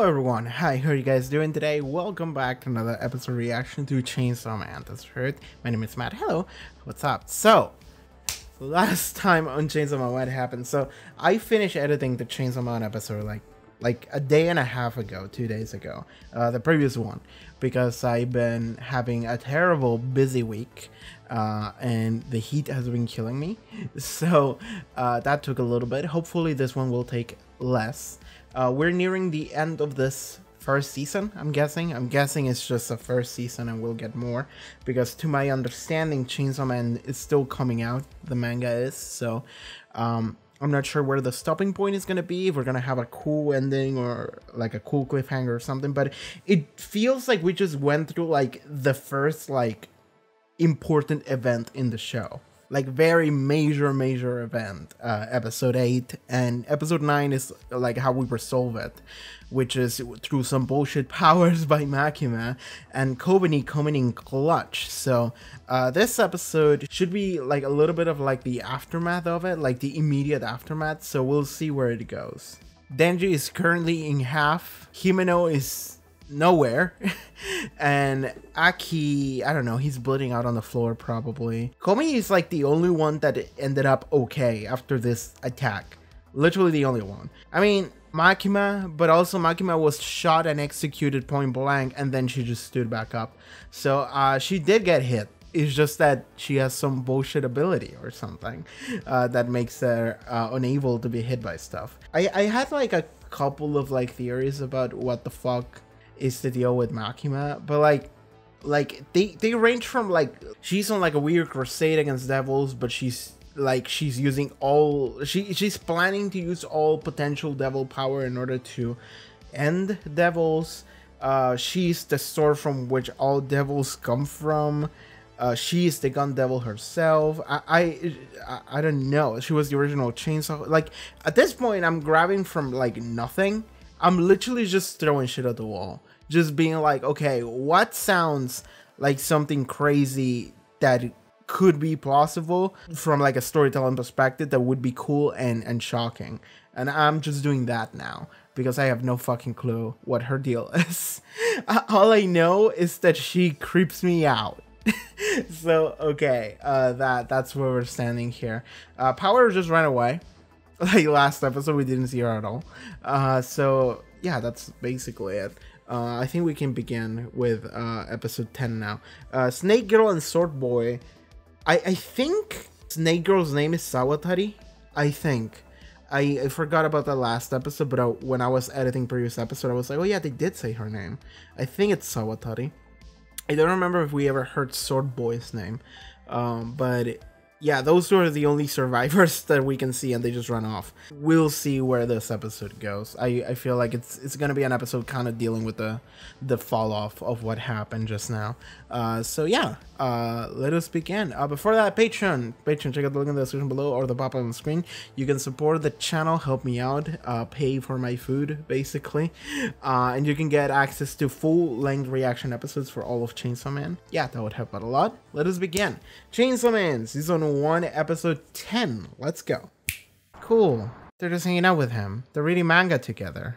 Hello everyone, hi, how are you guys doing today? Welcome back to another episode reaction to Chainsaw Man. That's right, my name is Matt. Hello, what's up? So, last time on Chainsaw Man, what happened? So, I finished editing the Chainsaw Man episode like like a day and a half ago, two days ago, uh, the previous one, because I've been having a terrible busy week, uh, and the heat has been killing me. So uh, that took a little bit. Hopefully, this one will take less. Uh, we're nearing the end of this first season. I'm guessing. I'm guessing it's just a first season, and we'll get more because, to my understanding, Chainsaw Man is still coming out. The manga is so. Um, I'm not sure where the stopping point is gonna be. If we're gonna have a cool ending or like a cool cliffhanger or something, but it feels like we just went through like the first like important event in the show like very major major event uh, episode 8 and episode 9 is like how we resolve it which is through some bullshit powers by makima and kobeni coming in clutch. So uh, this episode should be like a little bit of like the aftermath of it like the immediate aftermath. So we'll see where it goes. Denji is currently in half. Himeno is nowhere. and Aki, I don't know, he's bleeding out on the floor probably. Komi is like the only one that ended up okay after this attack. Literally the only one. I mean, Makima, but also Makima was shot and executed point blank and then she just stood back up. So uh, she did get hit. It's just that she has some bullshit ability or something uh, that makes her uh, unable to be hit by stuff. I, I had like a couple of like theories about what the fuck is to deal with Makima, but like like they they range from like she's on like a weird crusade against devils, but she's like she's using all she she's planning to use all potential devil power in order to end devils. Uh, she's the source from which all devils come from. Uh, she's the gun devil herself. I, I, I don't know. She was the original chainsaw. Like at this point, I'm grabbing from like nothing. I'm literally just throwing shit at the wall just being like, okay, what sounds like something crazy that could be plausible from like a storytelling perspective that would be cool and and shocking. And i'm just doing that now because i have no fucking clue what her deal is. All i know is that she creeps me out. So okay uh that that's where we're standing here. Uh power just ran away. Like last episode we didn't see her at all. Uh so yeah that's basically it uh, I think we can begin with uh, episode 10 now. Uh, Snake Girl and Sword Boy. I, I think Snake Girl's name is Sawatari. I think. I, I forgot about the last episode, but I, when I was editing previous episode, I was like, oh yeah, they did say her name. I think it's Sawatari. I don't remember if we ever heard Sword Boy's name, um, but yeah, those are the only survivors that we can see and they just run off. We'll see where this episode goes. I, I feel like it's it's gonna be an episode kind of dealing with the the fall off of what happened just now. Uh, so yeah, uh, let us begin. Uh, before that, Patreon, Patreon, check out the link in the description below or the pop up on the screen. You can support the channel, help me out, uh, pay for my food basically, uh, and you can get access to full length reaction episodes for all of Chainsaw Man. Yeah, that would help out a lot. Let us begin. Chainsaw Man season 1, episode 10. Let's go. Cool. They're just hanging out with him. They're reading manga together.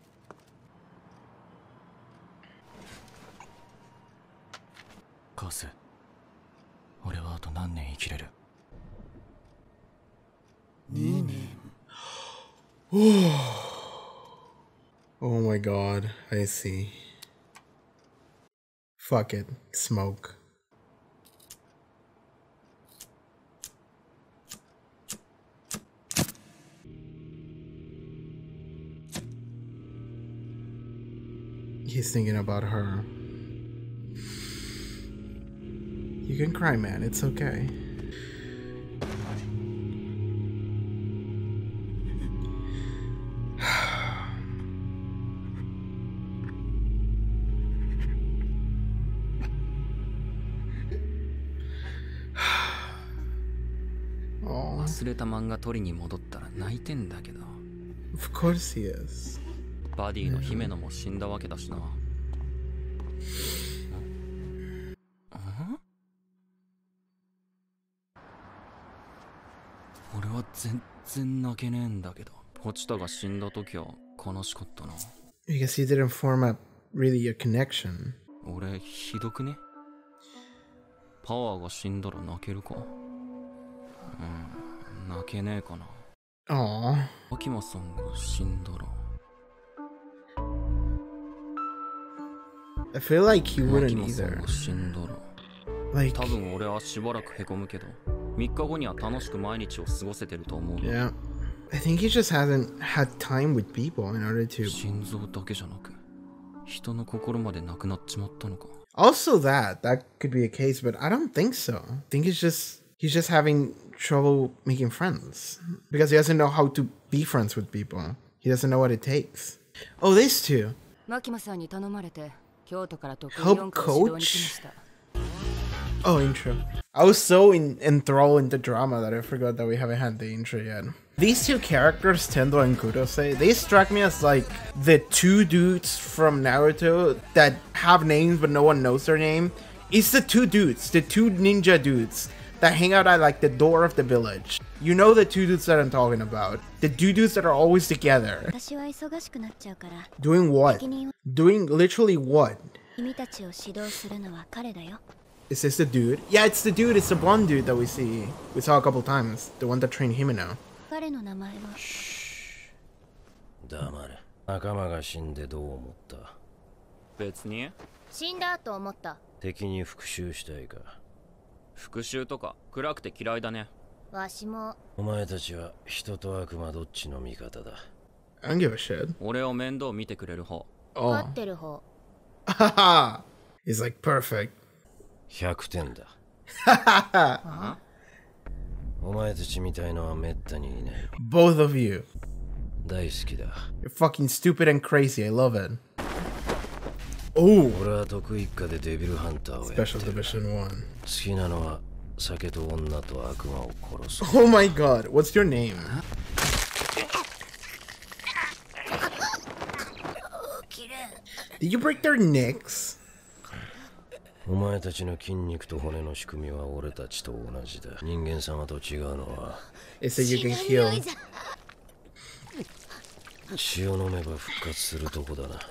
カース俺はあと何年生きれる2年 Oh my god, I see. Fuck it, smoke. He's thinking about her. You can cry, man. It's okay. Of course he is. Buddy, the Himeno, was in the Wakedashna. 全然泣けねえんだけどポチタが死んだ時は悲しかったな Because he didn't form a really a connection. 俺ひどくねパワーが死んだら泣けるかうん泣けねえかな Aw. 秋間さんが死んだら I feel like he 秋 wouldn't 間さん either. が死んだら Like, 多分俺はしばらくへこむけど 3日後には楽しく毎日を過ごせてると思うな yeah. I think he just hasn't had time with people in order to. 心臓だけじゃなく人の心までなくなっちまったのか Also, that that could be a case, but I don't think so. I think it's just he's just having trouble making friends because he doesn't know how to be friends with people. He doesn't know what it takes. Oh, these two. 牧間さんに頼まれて京都から得意 Help 4校指導に来ました Oh, intro. I was so in enthralled in the drama that I forgot that we haven't had the intro yet. These two characters, Tendo and Kurose, they struck me as like the two dudes from Naruto that have names but no one knows their name. It's the two dudes, the two ninja dudes that hang out at like the door of the village. You know the two dudes that I'm talking about. The two dudes that are always together. Doing what? Doing literally what? 君たちを指導するのは彼だよ Is this the dude? Yeah, it's the dude. It's the blonde dude that we see. We saw a couple times. The one that trained Himeno. 彼の名前は黙れ仲間が死んでどう思った別に死んだと思った敵に復讐したいか復讐とか暗くて嫌いだねわしもお前たちは人と悪魔どっちの味方だ I don't give a shit. 俺を面倒見てくれる方 Oh. 勝ってる方 Haha. He's like perfect. 100点だお前たちみたいのはめったにいない Both of you. 大好きだ You're fucking stupid and crazy. I love it. Oh, 俺は得意一家でデビルハンターをやっ Special てる Division 1. 好きなのは酒と女と悪魔を殺す Oh my god. What's your name? Did you break their necks? お前たちの筋肉と骨の仕組みは俺たちと同じだ。人間様と違うのは you can heal. 血を飲めば復活するとこだな。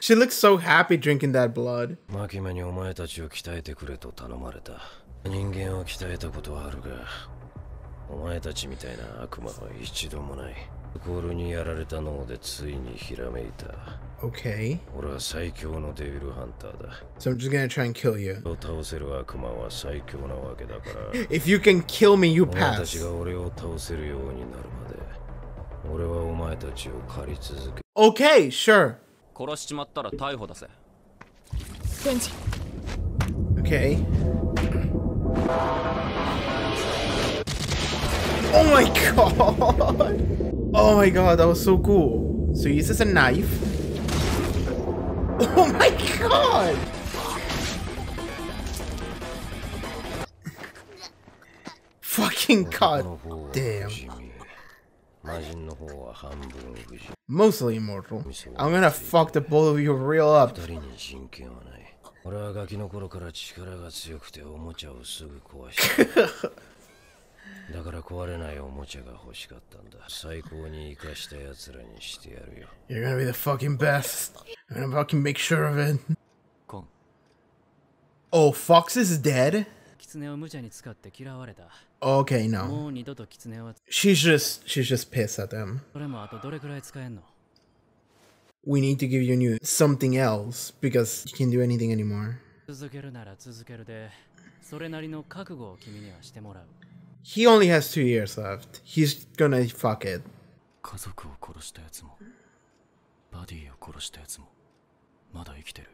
She looks so happy drinking that blood. マキマにお前たちを鍛えてくれと頼まれた。人間を鍛えたことはあるがお前たちみたいな悪魔は一度もないコールにやられたのでついにひらめいた Okay. 俺は最強のデビルハンターだ So I'm just gonna try and kill you. を倒せる悪魔は最強なわけだから If you can kill me, you pass. ちが俺を倒せるようになるまで俺はお前たちを狩り続け Okay, sure. 殺しちまったら逮捕だぜデンジ Okay. Oh my god! Oh my god, that was so cool. So he uses a knife. Oh my god! Fucking こ god の方は damn. 不死身魔人の方は半分不死 Mostly immortal. I'm gonna fuck the both of you real up. 二人に人権はない俺はガキの頃から力が強くておもちゃをすぐ壊した だから壊れないおもちゃが欲しかったんだ最高に生かした奴らにしてやるよ You're gonna be the fucking best. I'm gonna fucking make sure of it. コン Oh, Fox is dead? 狐を無茶に使って嫌われた Okay, no. もう二度と狐は She's just she's just pissed at them. それもあとどれくらい使えんの We need to give you new something else because you can't do anything anymore. 続けるなら続けるでそれなりの覚悟を君にはしてもらう He only has two years left. He's gonna fuck it. 家族を殺したやつもバディを殺したやつもまだ生きてる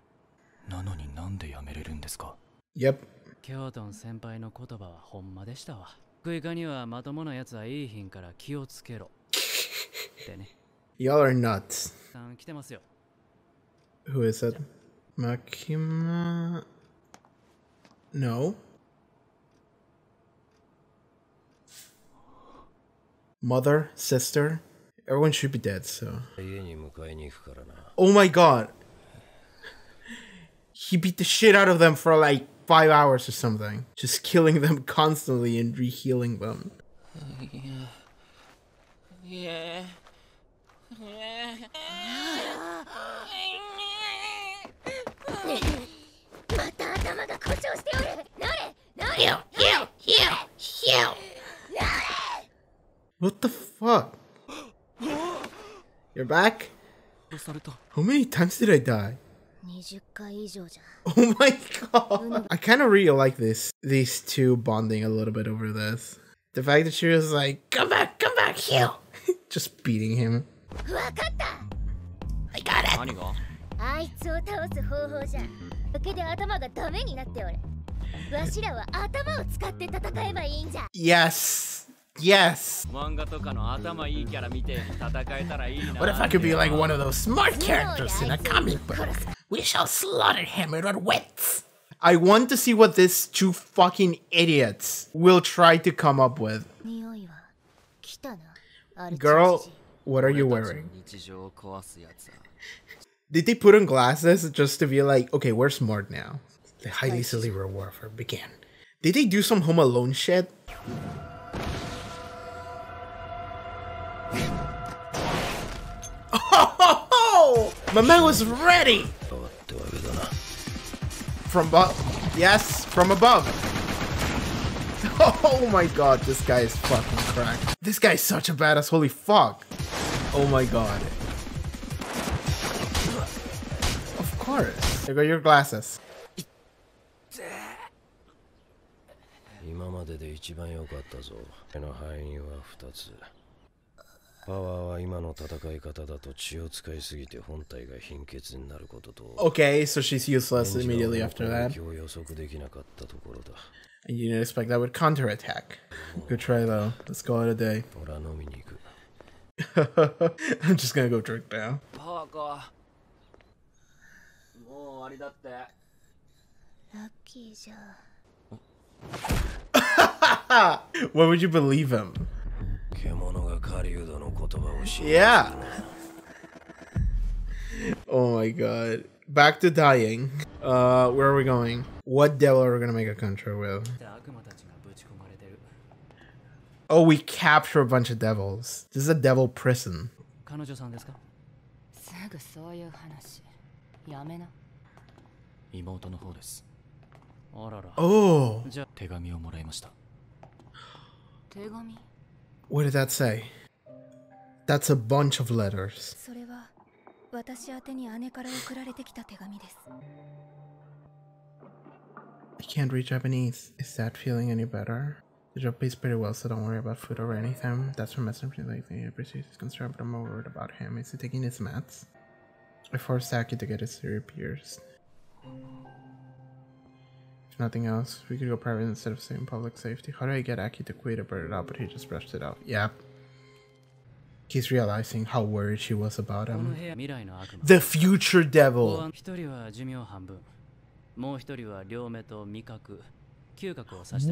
なのになんでやめれるんですか Yep. 京都先輩の言葉はほんまでしたわ食いかにはまともなやつはいい品から気をつけろってね Y'all are nuts. さん来てますよ Who is it? Makima. No. mother, sister. Everyone should be dead, so. Oh my god. He beat the shit out of them for like five hours or something. Just killing them constantly and rehealing them. Yeah. Yeah. yeah. back? 殺された How many times did I die? 20回以上じゃ Oh my god. I kind of really like this these two bonding a little bit over this. The fact that she was like, "Come back, come back, heal," just beating him. わかった I got it. 何があいつを倒す方法じゃだけで頭がダメになっておるわしらは頭を使って戦えばいいんじゃ Yes, Yes. What if I could be like one of those smart characters in a comic book? We shall slaughter him with our wits. I want to see what these two fucking idiots will try to come up with. Girl, what are you wearing? Did they put on glasses just to be like, okay, we're smart now? The highly silly reward for began. Did they do some Home Alone shit? my man was ready 変わってわけだな from above. Yes, from above. Oh my god, this guy is fucking cracked. This guy is such a badass. Holy fuck. Oh my god. Of course. There go your glasses. 今までで一番良かったぞ手の範囲は2つ パワーは今の戦い方だと血を使いすぎて本体が貧血になることと Okay, so she's useless immediately after that. 攻撃を予測できなかったところだ And you didn't expect that would counterattack. Good try though. Let's call it a day. 俺は飲みに行く I'm just gonna go drink now. パワーかもう終わりだってラッキーじゃ Why would you believe him? Yeah. oh my god. Back to dying. Uh, where are we going? What devil are we gonna make a country with? Oh, we capture a bunch of devils. This is a devil prison. Oh. what did that say? That's a bunch of letters. それは私宛てに姉から送られてきた手紙です I can't read Japanese. Is that feeling any better? The job pays pretty well, so don't worry about food or anything. That's from messenger like the appreciates his concern, but I'm more worried about him. Is he taking his meds? I forced Saki to get his ear pierced. Nothing else. We could go private instead of saying public safety. How do I get Aki to quit about it out, but he just brushed it out. Yep. He's realizing how worried she was about him. The future devil!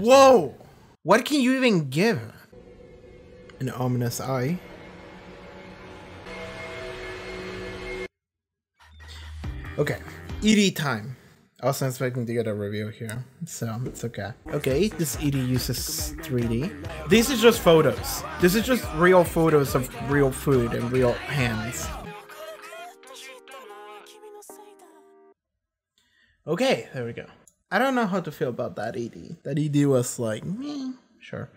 Whoa! What can you even give? An ominous eye. Okay. ED time. I wasn't expecting to get a review here, so it's okay. Okay, this ED uses 3D. These are just photos. This is just real photos of real food and real hands. Okay, there we go. I don't know how to feel about that ED. That ED was like, meh, sure.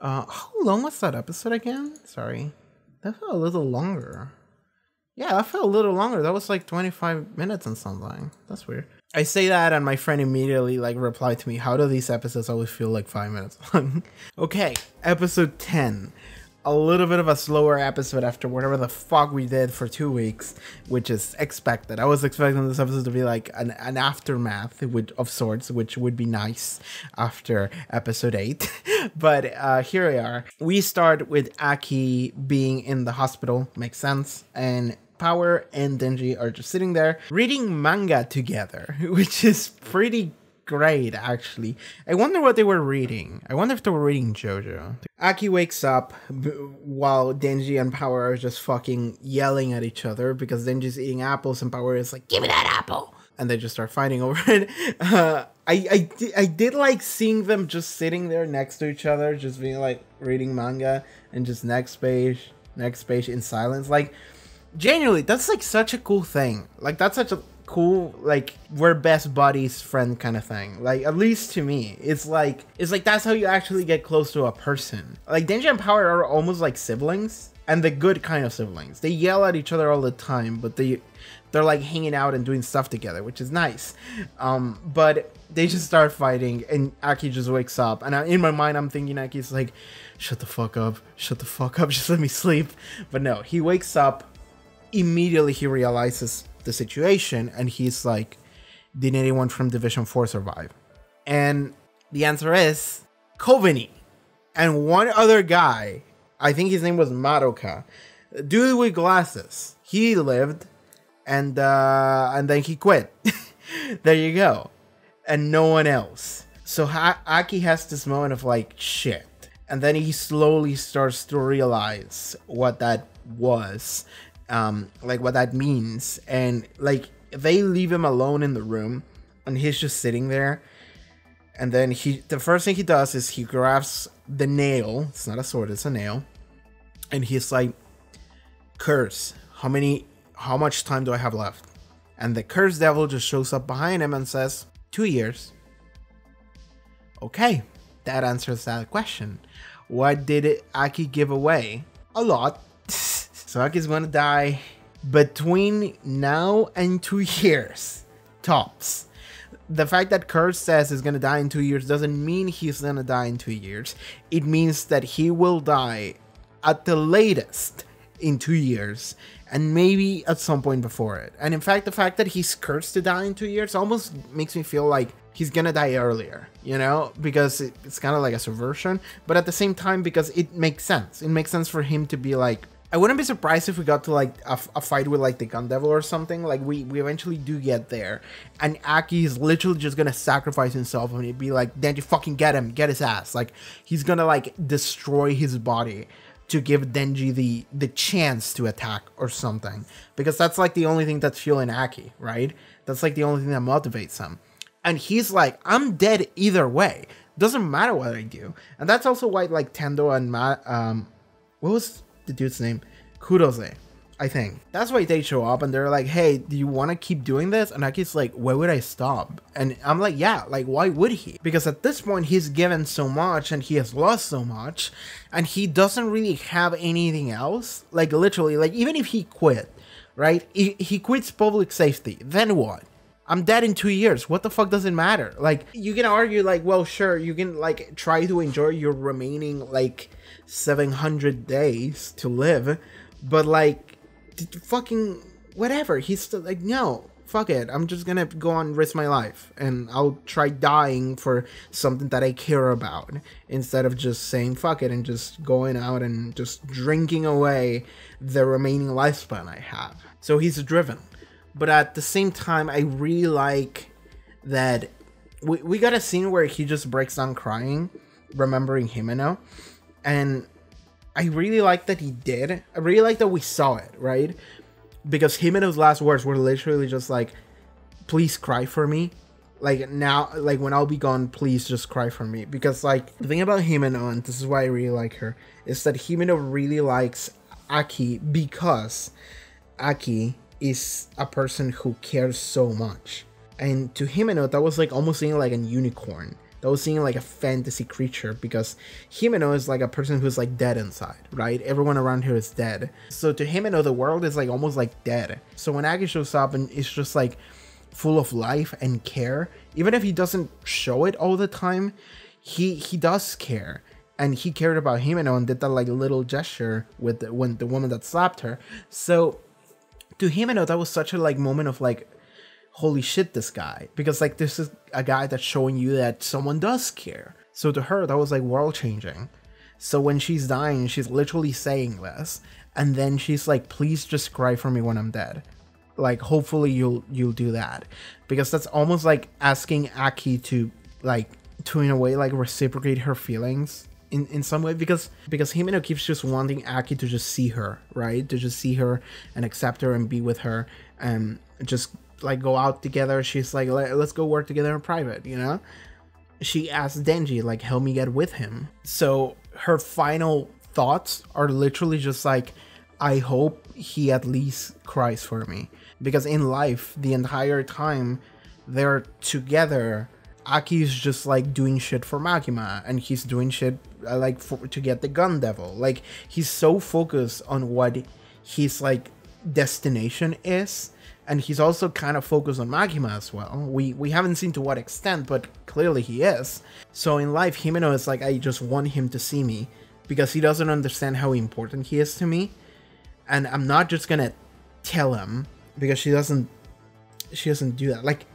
Uh, how long was that episode again? Sorry. That felt a little longer. Yeah, that felt a little longer. That was like 25 minutes and something. That's weird. I say that and my friend immediately like replied to me, how do these episodes always feel like five minutes long? okay, episode 10. A little bit of a slower episode after whatever the fuck we did for two weeks, which is expected. I was expecting this episode to be like an, an aftermath which, of sorts, which would be nice after episode 8. but uh, here we are. We start with Aki being in the hospital, makes sense, and Power and Denji are just sitting there reading manga together, which is pretty great, actually. I wonder what they were reading. I wonder if they were reading JoJo. Aki wakes up while Denji and Power are just fucking yelling at each other because Denji's eating apples and Power is like, "Give me that apple," and they just start fighting over it. Uh, I I I did like seeing them just sitting there next to each other, just being like reading manga and just next page, next page in silence, like genuinely that's like such a cool thing. Like that's such a cool like we're best buddies friend kind of thing. Like at least to me it's like it's like that's how you actually get close to a person. Like denji and power are almost like siblings and the good kind of siblings. They yell at each other all the time but they they're like hanging out and doing stuff together which is nice. Um but they just start fighting and aki just wakes up and I, in my mind i'm thinking aki's like shut the fuck up. Shut the fuck up. Just let me sleep. But no he wakes up immediately he realizes the situation and he's like did anyone from division 4 survive? And the answer is Kobeni and one other guy i think his name was madoka dude with glasses. He lived and uh and then he quit. There you go. And no one else. So ha- aki has this moment of like shit. And then he slowly starts to realize what that was um like what that means. And like they leave him alone in the room and he's just sitting there and then he the first thing he does is he grabs the nail. It's not a sword it's a nail. And he's like curse how many how much time do i have left? And the curse devil just shows up behind him and says two years. Okay that answers that question. What did aki give away? A lot so aki's gonna die between now and two years tops the fact that Kurt says he's gonna die in two years doesn't mean he's gonna die in two years. It means that he will die at the latest in two years, and maybe at some point before it. And in fact, the fact that he's cursed to die in two years almost makes me feel like he's gonna die earlier, you know, because it, it's kind of like a subversion, but at the same time, because it makes sense. It makes sense for him to be like, I wouldn't be surprised if we got to like a, a fight with like the Gun Devil or something. Like we we eventually do get there, and Aki is literally just gonna sacrifice himself and he'd be like, "Denji, fucking get him, get his ass!" Like he's gonna like destroy his body to give Denji the the chance to attack or something, because that's like the only thing that's fueling Aki, right? That's like the only thing that motivates him, and he's like, "I'm dead either way. Doesn't matter what I do," and that's also why like Tendo and Ma, um, what was the dude's name? Kurose, eh, I think. That's why they show up and they're like, hey, do you want to keep doing this? And Aki's like, why would I stop? And I'm like, yeah, like, why would he? Because at this point, he's given so much and he has lost so much and he doesn't really have anything else. Like, literally, like, even if he quit, right? He, he quits public safety, then what? I'm dead in two years. What the fuck does it matter? Like, you can argue, like, well, sure, you can, like, try to enjoy your remaining, like, 700 days to live, but, like, fucking whatever. He's still, like, no, fuck it. I'm just gonna go and risk my life, and I'll try dying for something that I care about instead of just saying fuck it and just going out and just drinking away the remaining lifespan I have. So he's driven but at the same time i really like that we, we got a scene where he just breaks down crying remembering himeno and i really like that he did i really like that we saw it right because himeno's last words were literally just like please cry for me like now like when i'll be gone please just cry for me because like the thing about himeno and this is why i really like her is that himeno really likes aki because aki is a person who cares so much. And to Himeno, that was like almost seeing like a unicorn. That was seeing like a fantasy creature because Himeno is like a person who's like dead inside, right? Everyone around here is dead. So to Himeno, the world is like almost like dead. So when Aki shows up and it's just like full of life and care, even if he doesn't show it all the time, he he does care. And he cared about Himeno and did that like little gesture with the, when the woman that slapped her. So to Himeno, that was such a like moment of like, holy shit, this guy. Because like this is a guy that's showing you that someone does care. So to her, that was like world changing. So when she's dying, she's literally saying this. And then she's like, please just cry for me when I'm dead. like hopefully you'll you'll do that because that's almost like asking aki to like to in a way like reciprocate her feelings in, in some way because because Himeno keeps just wanting Aki to just see her, right? To just see her and accept her and be with her and just like go out together. She's like, Let, let's go work together in private, you know? She asks Denji, like, help me get with him. So her final thoughts are literally just like, I hope he at least cries for me. Because in life, the entire time they're together, Aki's just like doing shit for Makima and he's doing shit uh, like for, to get the gun devil. Like he's so focused on what his like destination is and he's also kind of focused on Makima as well. We we haven't seen to what extent, but clearly he is. So in life Himeno is like I just want him to see me because he doesn't understand how important he is to me. And I'm not just to tell him because she doesn't she doesn't do that. Like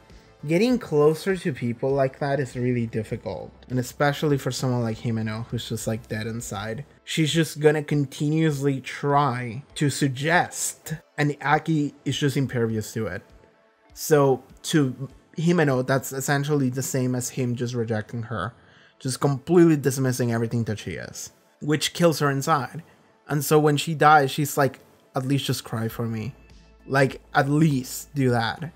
getting closer to people like that is really difficult. And especially for someone like Himeno, who's just like dead inside. She's just gonna continuously try to suggest, and Aki is just impervious to it. So to Himeno, that's essentially the same as him just rejecting her, just completely dismissing everything that she is, which kills her inside. And so when she dies, she's like, at least just cry for me. Like, at least do that.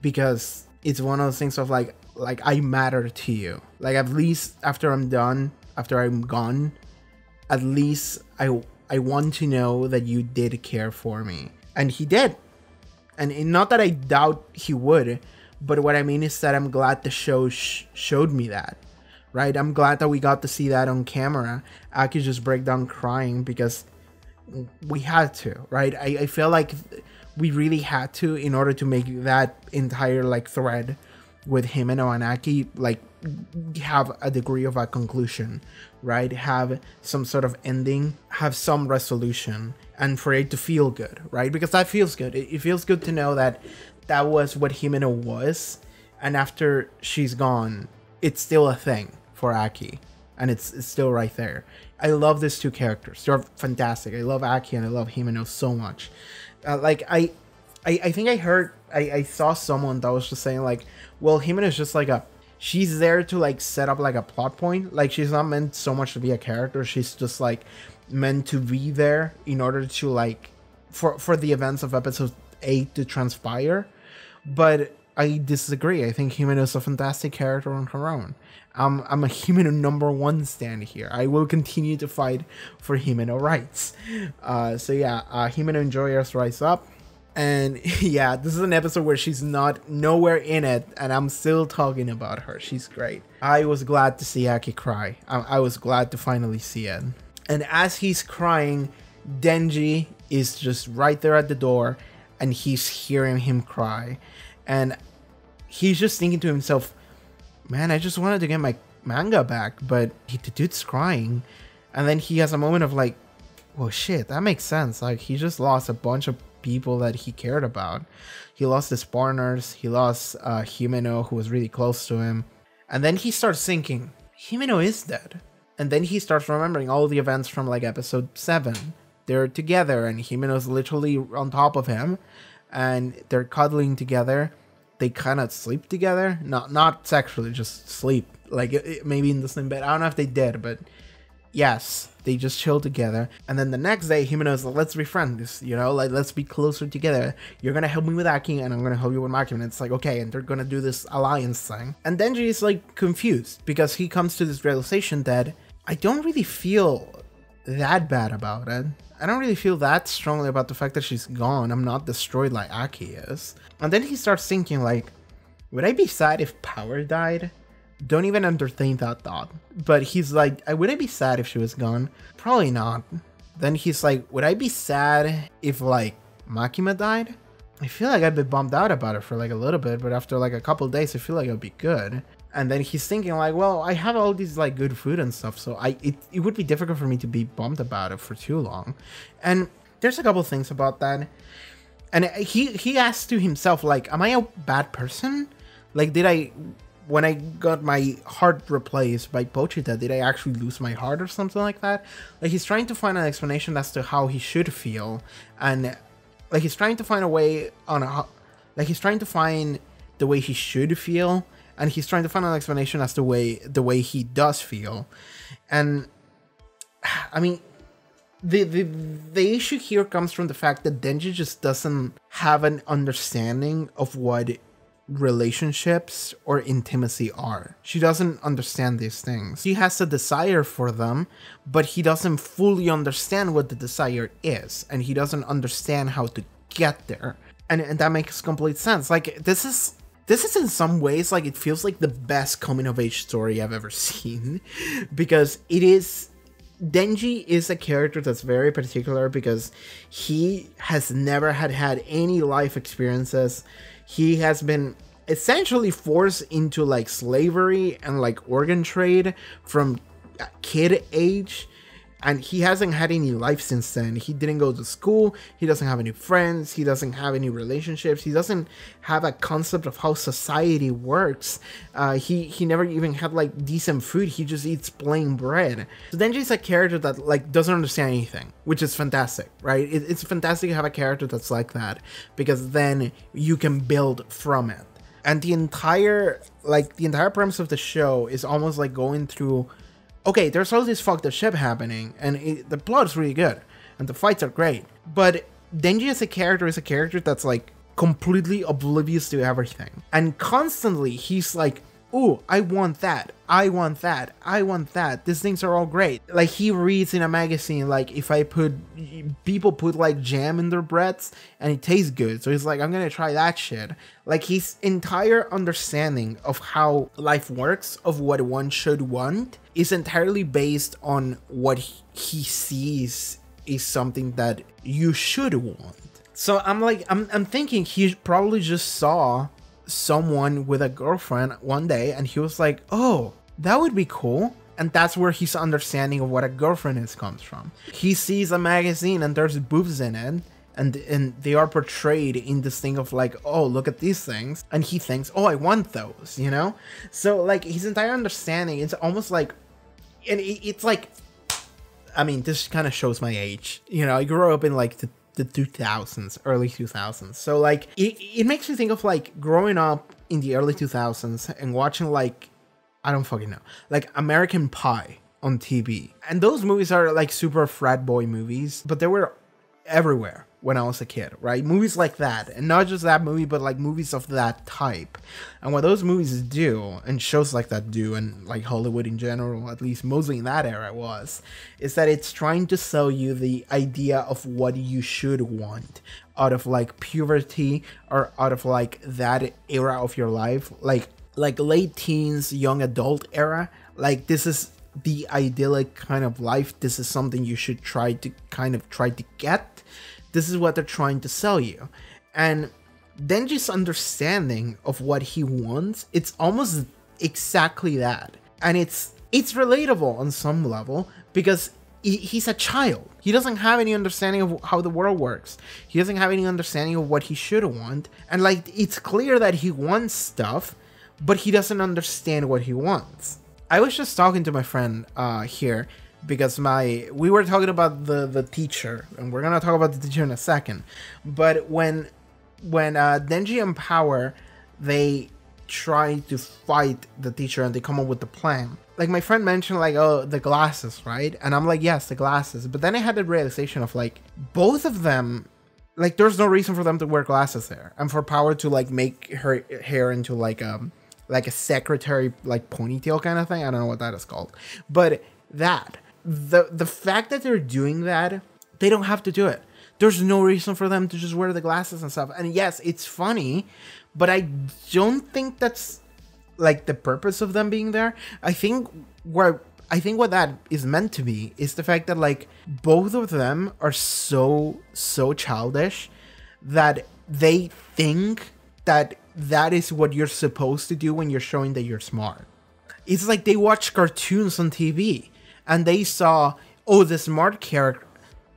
Because it's one of those things of like like I matter to you. Like at least after I'm done, after I'm gone, at least I I want to know that you did care for me. And he did. And not that I doubt he would, but what I mean is that I'm glad the show sh- showed me that. Right? I'm glad that we got to see that on camera. I could just break down crying because we had to, right? I, I feel like we really had to in order to make that entire like thread with him and Oanaki like have a degree of a conclusion, right? Have some sort of ending, have some resolution, and for it to feel good, right? Because that feels good. It, it feels good to know that that was what Himeno was, and after she's gone, it's still a thing for Aki, and it's, it's still right there. I love these two characters. They're fantastic. I love Aki and I love Himeno so much. Uh, like I, I, I think I heard I, I saw someone that was just saying like, well, Himeno is just like a she's there to like set up like a plot point. Like she's not meant so much to be a character. She's just like meant to be there in order to like for for the events of episode eight to transpire. But I disagree. I think Himeno is a fantastic character on her own. I'm I'm a Himeno number one stand here. I will continue to fight for Himeno rights. Uh, so yeah, uh, Himeno Enjoyers rise up. And yeah, this is an episode where she's not nowhere in it, and I'm still talking about her. She's great. I was glad to see Aki cry. I, I was glad to finally see it. And as he's crying, Denji is just right there at the door, and he's hearing him cry. And he's just thinking to himself, man, I just wanted to get my manga back, but he, the dude's crying. And then he has a moment of like, well, shit, that makes sense. Like, he just lost a bunch of people that he cared about. He lost his partners, he lost uh, Himeno, who was really close to him. And then he starts thinking, Himeno is dead. And then he starts remembering all the events from like episode 7. They're together, and Himeno's literally on top of him, and they're cuddling together they kind of sleep together. Not not sexually, just sleep. Like it, it, maybe in the same bed. I don't know if they did, but yes, they just chill together. And then the next day, Himeno's like, let's be friends. You know, like let's be closer together. You're gonna help me with Aki, and I'm gonna help you with Maki. And it's like okay, and they're gonna do this alliance thing. And Denji is like confused because he comes to this realization that I don't really feel that bad about it. I don't really feel that strongly about the fact that she's gone. I'm not destroyed like Aki is. And then he starts thinking like, would I be sad if Power died? Don't even entertain that thought. But he's like, I would I be sad if she was gone? Probably not. Then he's like, would I be sad if like Makima died? I feel like I'd be bummed out about it for like a little bit, but after like a couple days, I feel like it would be good and then he's thinking like well i have all these like good food and stuff so i it, it would be difficult for me to be bummed about it for too long. And there's a couple things about that. And he he asked to himself like am i a bad person? Like did i when i got my heart replaced by pochita did i actually lose my heart or something like that? Like he's trying to find an explanation as to how he should feel. And like he's trying to find a way on a like he's trying to find the way he should feel and he's trying to find an explanation as to way the way he does feel and i mean the, the the issue here comes from the fact that denji just doesn't have an understanding of what relationships or intimacy are. She doesn't understand these things. He has a desire for them, but he doesn't fully understand what the desire is, and he doesn't understand how to get there. And, and that makes complete sense. Like this is this is in some ways like it feels like the best coming of age story I've ever seen because it is Denji is a character that's very particular because he has never had had any life experiences. He has been essentially forced into like slavery and like organ trade from kid age and he hasn't had any life since then. He didn't go to school. He doesn't have any friends. He doesn't have any relationships. He doesn't have a concept of how society works. Uh, he he never even had like decent food. He just eats plain bread. So Denji's a character that like doesn't understand anything, which is fantastic, right? It, it's fantastic to have a character that's like that because then you can build from it. And the entire like the entire premise of the show is almost like going through okay, there's all this fucked up shit happening, and it, the plot is really good, and the fights are great. But Denji as a character is a character that's like completely oblivious to everything, and constantly he's like, "Ooh, I want that. I want that. I want that. These things are all great." Like he reads in a magazine, like if I put people put like jam in their breads and it tastes good, so he's like, "I'm gonna try that shit." Like his entire understanding of how life works, of what one should want, is entirely based on what he sees is something that you should want. So I'm like, I'm, I'm thinking he probably just saw someone with a girlfriend one day and he was like, oh, that would be cool. And that's where his understanding of what a girlfriend is comes from. He sees a magazine and there's boobs in it and and they are portrayed in this thing of like oh look at these things and he thinks oh i want those you know so like his entire understanding it's almost like and it, it's like i mean this kind of shows my age you know i grew up in like the, the 2000s early 2000s so like it, it makes me think of like growing up in the early 2000s and watching like i don't fucking know like american pie on tv and those movies are like super frat boy movies but they were everywhere when I was a kid, right? Movies like that, and not just that movie, but like movies of that type. And what those movies do, and shows like that do, and like Hollywood in general, at least mostly in that era was, is that it's trying to sell you the idea of what you should want out of like puberty or out of like that era of your life, like like late teens, young adult era. Like this is the idyllic kind of life. This is something you should try to kind of try to get this is what they're trying to sell you. And Denji's understanding of what he wants, it's almost exactly that. And it's it's relatable on some level because he, he's a child. He doesn't have any understanding of how the world works. He doesn't have any understanding of what he should want. And like it's clear that he wants stuff, but he doesn't understand what he wants. I was just talking to my friend uh, here because my we were talking about the the teacher and we're gonna talk about the teacher in a second. But when when uh denji and power they try to fight the teacher and they come up with the plan. Like my friend mentioned like oh the glasses right? And i'm like yes the glasses. But then i had the realization of like both of them like there's no reason for them to wear glasses there and for power to like make her hair into like um like a secretary like ponytail kind of thing i don't know what that is called but that the the fact that they're doing that, they don't have to do it. There's no reason for them to just wear the glasses and stuff. And yes, it's funny, but I don't think that's like the purpose of them being there. I think where I think what that is meant to be is the fact that like both of them are so so childish that they think that that is what you're supposed to do when you're showing that you're smart. It's like they watch cartoons on TV and they saw, oh, the smart character.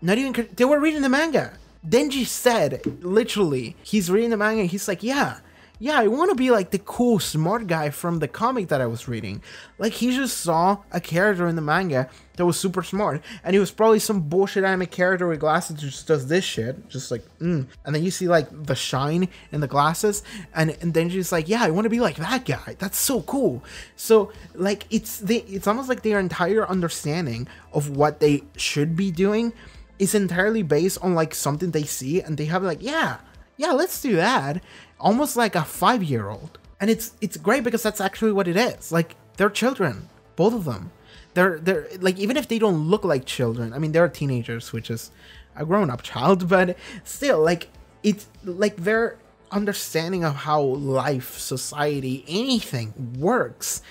Not even, they were reading the manga. Denji said, literally, he's reading the manga he's like, yeah, yeah, I want to be like the cool, smart guy from the comic that I was reading. Like, he just saw a character in the manga that was super smart, and he was probably some bullshit anime character with glasses who just does this shit, just like, mm. And then you see like the shine in the glasses, and, and then she's like, yeah, I want to be like that guy. That's so cool. So, like, it's they, it's almost like their entire understanding of what they should be doing is entirely based on like something they see and they have like yeah yeah let's do that. Almost like a five year old and it's it's great because that's actually what it is. Like they're children both of them. They're they're like even if they don't look like children i mean they're teenagers which is a grown-up child but still like it's like their understanding of how life society anything works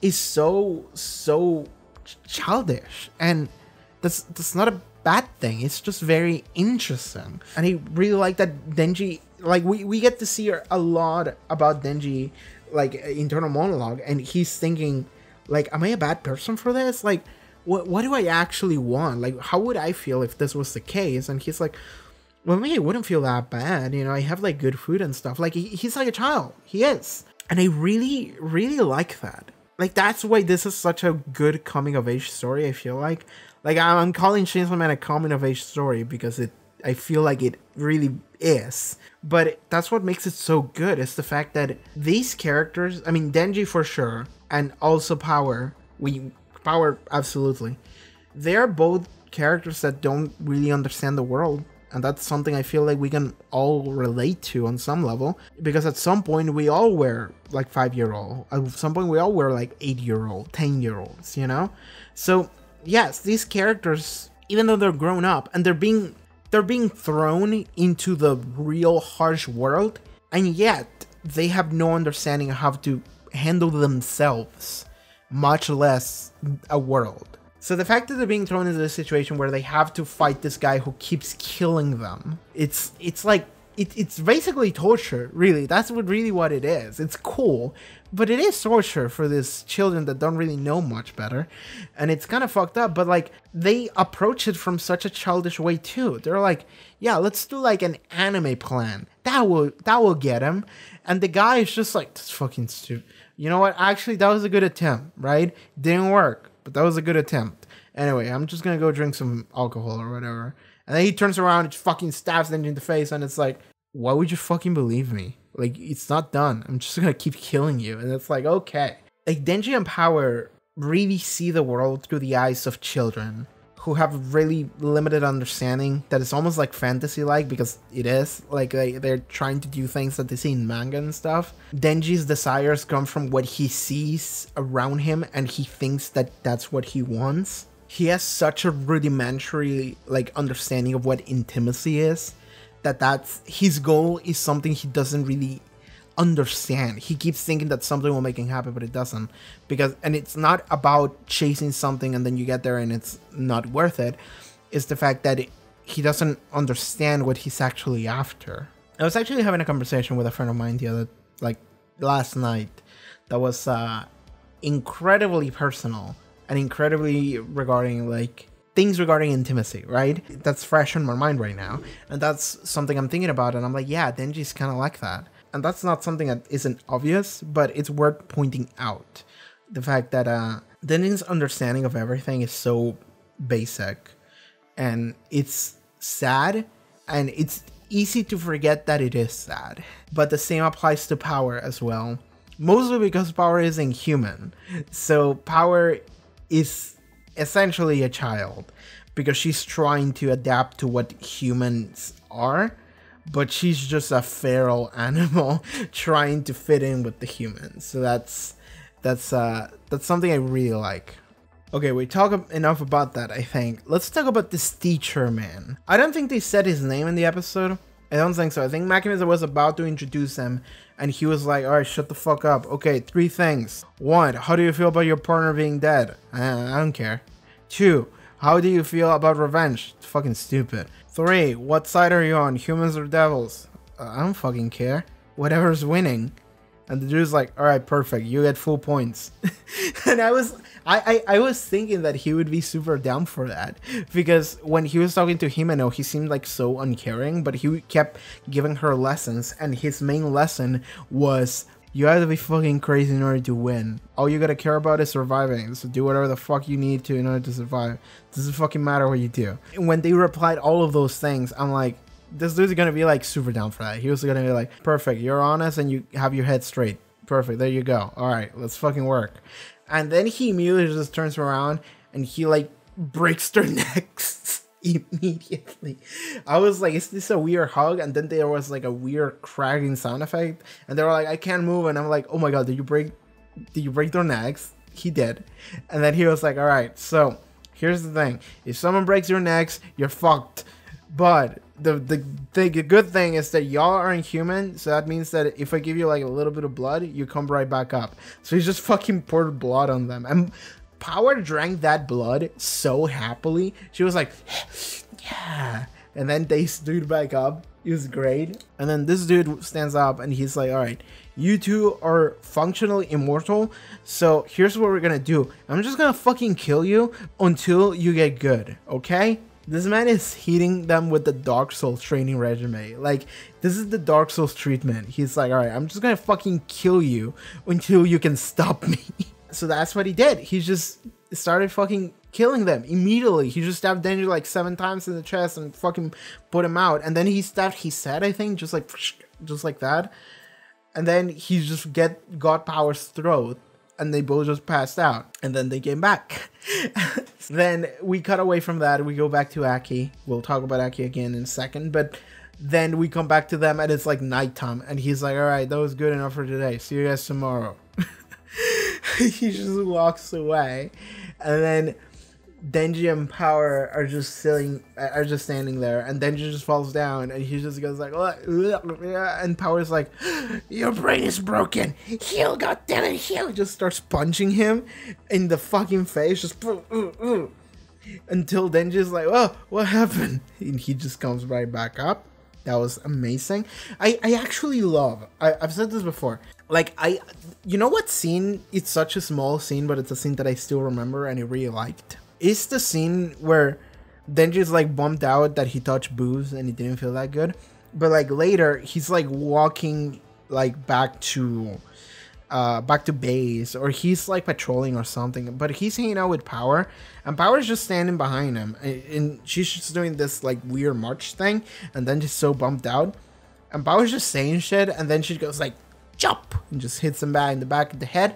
is so so childish. And that's that's not a bad thing. It's just very interesting. And I really like that Denji like we, we get to see a lot about Denji like uh, internal monologue and he's thinking like am I a bad person for this? Like what what do I actually want? Like how would I feel if this was the case? And he's like well maybe it wouldn't feel that bad, you know, I have like good food and stuff. Like he, he's like a child. He is. And I really really like that. Like that's why this is such a good coming of age story, I feel like like I'm calling Chainsaw Man a coming of age story because it I feel like it really is. But that's what makes it so good is the fact that these characters, I mean Denji for sure, and also Power, we Power absolutely. They're both characters that don't really understand the world. And that's something I feel like we can all relate to on some level. Because at some point we all were like five year old. At some point we all were like eight year old, ten year olds, you know? So yes, these characters, even though they're grown up and they're being they're being thrown into the real harsh world, and yet they have no understanding of how to handle themselves, much less a world. So the fact that they're being thrown into a situation where they have to fight this guy who keeps killing them, it's it's like it, it's basically torture, really. That's what really what it is. It's cool, but it is torture for these children that don't really know much better, and it's kind of fucked up. But like they approach it from such a childish way too. They're like, yeah, let's do like an anime plan. That will that will get him. And the guy is just like, that's fucking stupid. You know what? Actually, that was a good attempt, right? Didn't work, but that was a good attempt. Anyway, I'm just gonna go drink some alcohol or whatever. And then he turns around and fucking stabs Denji in the face, and it's like, why would you fucking believe me? Like, it's not done. I'm just gonna keep killing you. And it's like, okay. Like, Denji and Power really see the world through the eyes of children who have really limited understanding that is almost like fantasy like because it is like they, they're trying to do things that they see in manga and stuff denji's desires come from what he sees around him and he thinks that that's what he wants he has such a rudimentary like understanding of what intimacy is that that's his goal is something he doesn't really understand. He keeps thinking that something will make him happy, but it doesn't. Because and it's not about chasing something and then you get there and it's not worth it. It's the fact that it, he doesn't understand what he's actually after. I was actually having a conversation with a friend of mine the other like last night that was uh incredibly personal and incredibly regarding like things regarding intimacy, right? That's fresh in my mind right now. And that's something I'm thinking about. And I'm like, yeah, Denji's kind of like that. And that's not something that isn't obvious, but it's worth pointing out. The fact that uh, Denji's understanding of everything is so basic and it's sad and it's easy to forget that it is sad. But the same applies to Power as well. Mostly because Power isn't human. So Power is essentially a child because she's trying to adapt to what humans are but she's just a feral animal trying to fit in with the humans. So that's that's uh that's something i really like. Okay we talk enough about that i think. Let's talk about this teacher man. I don't think they said his name in the episode i don't think so i think Makimitsu was about to introduce him and he was like, all right, shut the fuck up. Okay, three things. One, how do you feel about your partner being dead? I, don't care. Two, how do you feel about revenge? It's fucking stupid. Three, what side are you on, humans or devils? I don't fucking care. Whatever's winning. And the dude's like, all right, perfect. You get full points. and I was, I, I, I was thinking that he would be super down for that because when he was talking to Himeno, he seemed like so uncaring, but he kept giving her lessons. And his main lesson was you have to be fucking crazy in order to win. All you gotta care about is surviving. So do whatever the fuck you need to in order to survive. Doesn't fucking matter what you do. And when they replied all of those things, I'm like, this dude's gonna be like super down for that. He was gonna be like, perfect, you're honest and you have your head straight. Perfect, there you go. Alright, let's fucking work. And then he immediately just turns around and he like breaks their necks immediately. I was like, is this a weird hug? And then there was like a weird cracking sound effect. And they were like, I can't move. And I'm like, oh my god, did you break did you break their necks? He did. And then he was like, Alright, so here's the thing. If someone breaks your necks, you're fucked. But the, the the good thing is that y'all aren't human, so that means that if I give you like a little bit of blood, you come right back up. So he just fucking poured blood on them. And Power drank that blood so happily. She was like, yeah. And then they stood back up. It was great. And then this dude stands up and he's like, all right, you two are functionally immortal. So here's what we're gonna do. I'm just gonna fucking kill you until you get good, okay? This man is hitting them with the Dark Souls training regimen. Like, this is the Dark Souls treatment. He's like, alright, I'm just gonna fucking kill you until you can stop me. so that's what he did. He just started fucking killing them immediately. He just stabbed Denji like seven times in the chest and fucking put him out. And then he stabbed he said, I think, just like just like that. And then he just get got Power's throat and they both just passed out and then they came back. Then we cut away from that we go back to aki. We'll talk about aki again in a second but then we come back to them and it's like nighttime and he's like all right that was good enough for today. See you guys tomorrow. He just walks away and then Denji and Power are just sitting, are just standing there, and Denji just falls down, and he just goes like, and Power's like, "Your brain is broken. Heal, goddammit, heal!" He just starts punching him in the fucking face, just until Denji's like, "Oh, what happened?" And he just comes right back up. That was amazing. I I actually love. I, I've said this before. Like I, you know what scene? It's such a small scene, but it's a scene that I still remember and I really liked is the scene where Denji's like bummed out that he touched booze and he didn't feel that good. But like later, he's like walking like back to uh back to base or he's like patrolling or something. But he's hanging out with Power and Power's just standing behind him and she's just doing this like weird march thing and then just so bummed out. And Power's just saying shit and then she goes like jump and just hits him back in the back of the head.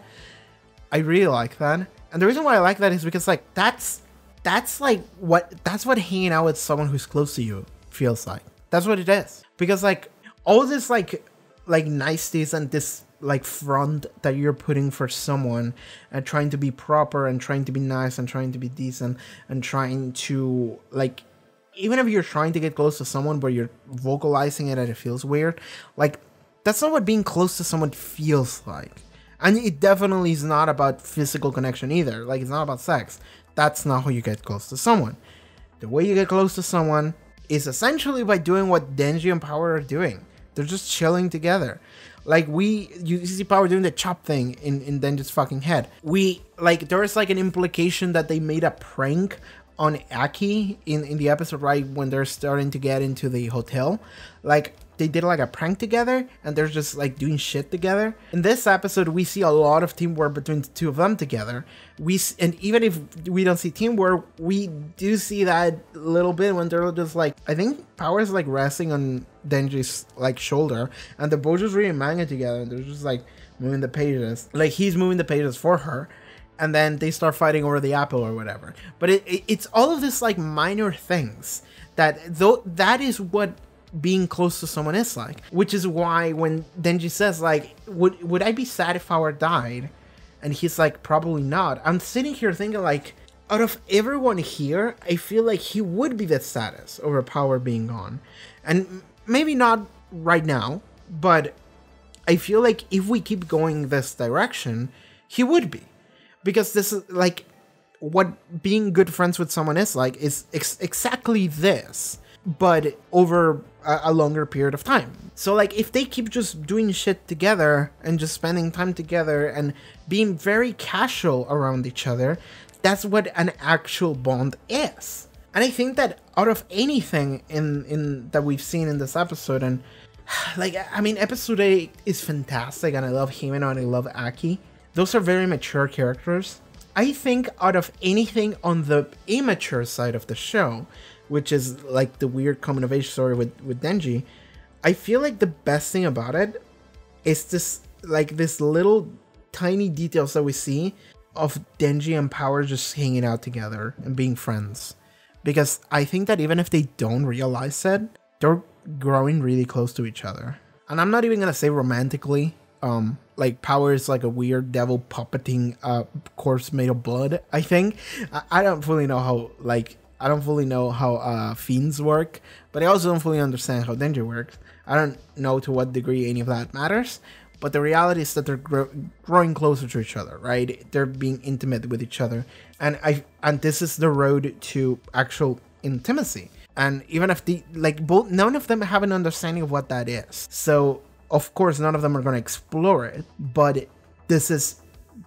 I really like that. And the reason why I like that is because like that's that's like what that's what hanging out with someone who's close to you feels like. That's what it is. Because like all this like like niceties and this like front that you're putting for someone and trying to be proper and trying to be nice and trying to be decent and trying to like even if you're trying to get close to someone but you're vocalizing it and it feels weird like that's not what being close to someone feels like and it definitely is not about physical connection either. Like, it's not about sex. That's not how you get close to someone. The way you get close to someone is essentially by doing what Denji and Power are doing. They're just chilling together. Like we, you see Power doing the chop thing in, in Denji's fucking head. We, like, there is like an implication that they made a prank on Aki in, in the episode right when they're starting to get into the hotel. Like, they did like a prank together and they're just like doing shit together. In this episode, we see a lot of teamwork between the two of them together. We and even if we don't see teamwork, we do see that little bit when they're just like I think Power's like resting on Denji's like shoulder and they're both just reading manga together and they're just like moving the pages. Like he's moving the pages for her and then they start fighting over the apple or whatever. But it, it, it's all of this like minor things that though that is what being close to someone is like. Which is why when Denji says like, would would I be sad if Power died? And he's like, probably not. I'm sitting here thinking like, out of everyone here, I feel like he would be the saddest over Power being gone. And maybe not right now, but I feel like if we keep going this direction, he would be. Because this is like what being good friends with someone is like is ex- exactly this but over a, a longer period of time. So like if they keep just doing shit together and just spending time together and being very casual around each other, that's what an actual bond is. And I think that out of anything in in that we've seen in this episode and like I mean episode 8 is fantastic and I love Himeno and I love Aki. Those are very mature characters. I think out of anything on the immature side of the show, which is like the weird coming of age story with with Denji, I feel like the best thing about it is this like this little tiny details that we see of Denji and Power just hanging out together and being friends. Because I think that even if they don't realize it, they're growing really close to each other. And I'm not even gonna say romantically. Um, like Power is like a weird devil puppeting uh corpse made of blood. I think I, I don't fully know how like I don't fully know how uh fiends work, but I also don't fully understand how Denji works. I don't know to what degree any of that matters. But the reality is that they're gro- growing closer to each other, right? They're being intimate with each other, and I and this is the road to actual intimacy. And even if the like both, none of them have an understanding of what that is. So of course, none of them are going to explore it. But this is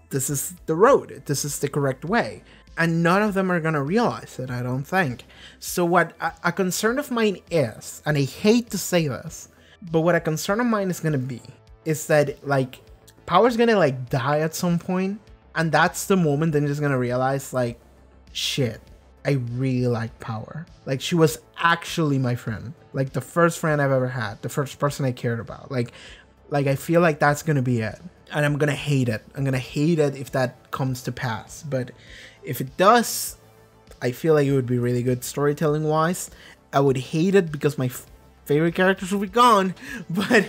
this is the road. This is the correct way. And none of them are going to realize it, I don't think. So, what a, a concern of mine is, and I hate to say this, but what a concern of mine is going to be is that like Power's gonna like die at some point, and that's the moment Denji's gonna realize like, shit, I really like Power. Like she was actually my friend, like the first friend I've ever had, the first person I cared about. Like, like I feel like that's gonna be it, and I'm gonna hate it. I'm gonna hate it if that comes to pass. But if it does, I feel like it would be really good storytelling wise. I would hate it because my favorite characters will be gone, but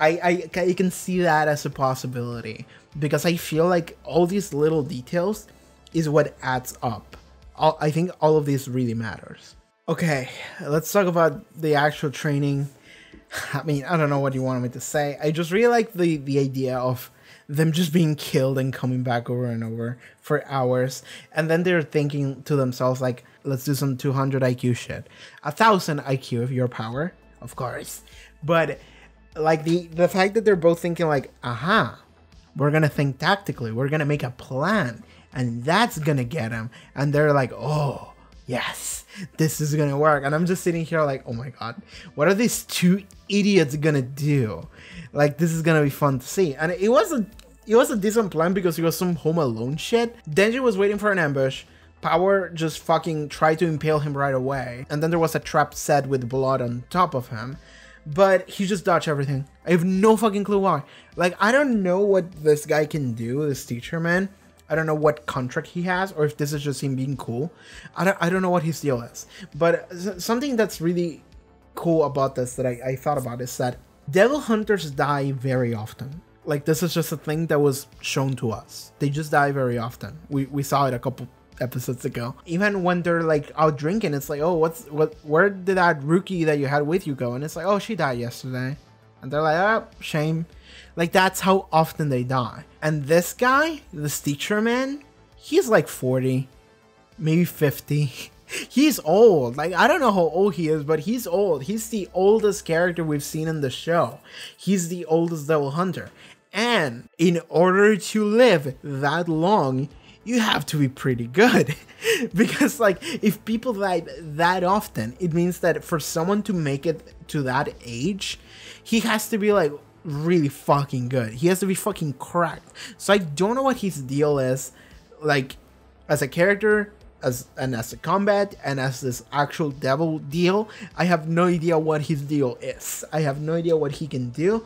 I, I, I can see that as a possibility because I feel like all these little details is what adds up. All, I think all of this really matters. Okay, let's talk about the actual training. I mean, I don't know what you wanted me to say. I just really like the the idea of them just being killed and coming back over and over for hours, and then they're thinking to themselves like, "Let's do some 200 IQ shit, a thousand IQ if your power, of course." But like the the fact that they're both thinking like, "Aha, we're gonna think tactically. We're gonna make a plan, and that's gonna get them. and they're like, "Oh." yes, this is gonna work. And I'm just sitting here like, oh my god, what are these two idiots gonna do? Like, this is gonna be fun to see. And it was a it was a decent plan because it was some Home Alone shit. Denji was waiting for an ambush. Power just fucking tried to impale him right away. And then there was a trap set with blood on top of him. But he just dodged everything. I have no fucking clue why. Like, I don't know what this guy can do, this teacher man. I don't know what contract he has, or if this is just him being cool. I don't, I don't know what his deal is. But something that's really cool about this that I, I thought about is that devil hunters die very often. Like this is just a thing that was shown to us. They just die very often. We we saw it a couple episodes ago. Even when they're like out drinking, it's like, oh, what's what? Where did that rookie that you had with you go? And it's like, oh, she died yesterday. And they're like, oh, shame. Like that's how often they die. And this guy, this teacher man, he's like 40, maybe 50. He's old. Like I don't know how old he is, but he's old. He's the oldest character we've seen in the show. He's the oldest devil hunter. And in order to live that long, you have to be pretty good. because like if people die that often, it means that for someone to make it to that age, he has to be like really fucking good. He has to be fucking cracked. So I don't know what his deal is, like as a character, as and as a combat, and as this actual devil deal. I have no idea what his deal is. I have no idea what he can do,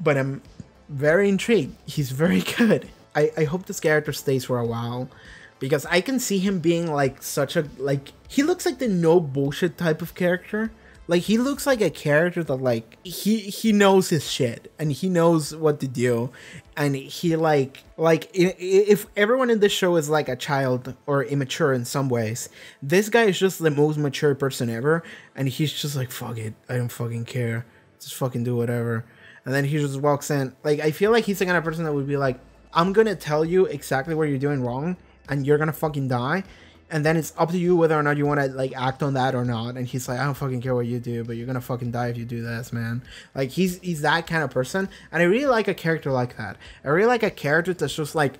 but I'm very intrigued. He's very good. I, I hope this character stays for a while because I can see him being like such a like he looks like the no bullshit type of character like he looks like a character that like he he knows his shit and he knows what to do and he like like if everyone in this show is like a child or immature in some ways this guy is just the most mature person ever and he's just like fuck it i don't fucking care just fucking do whatever. And then he just walks in. Like i feel like he's the kind of person that would be like i'm gonna tell you exactly what you're doing wrong and you're gonna fucking die and then it's up to you whether or not you want to like act on that or not. And he's like i don't fucking care what you do but you're gonna fucking die if you do this man. Like he's he's that kind of person. And i really like a character like that. I really like a character that's just like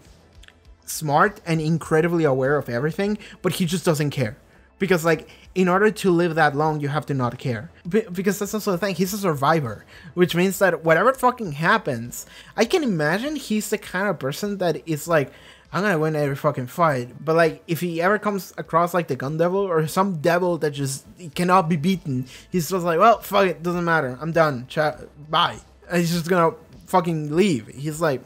smart and incredibly aware of everything but he just doesn't care. Because like in order to live that long you have to not care. Be- because that's also the thing he's a survivor which means that whatever fucking happens i can imagine he's the kind of person that is like i'm gonna win every fucking fight. But like if he ever comes across like the gun devil or some devil that just cannot be beaten he's just like well fuck it doesn't matter. I'm done. Cha- bye. And he's just gonna fucking leave. He's like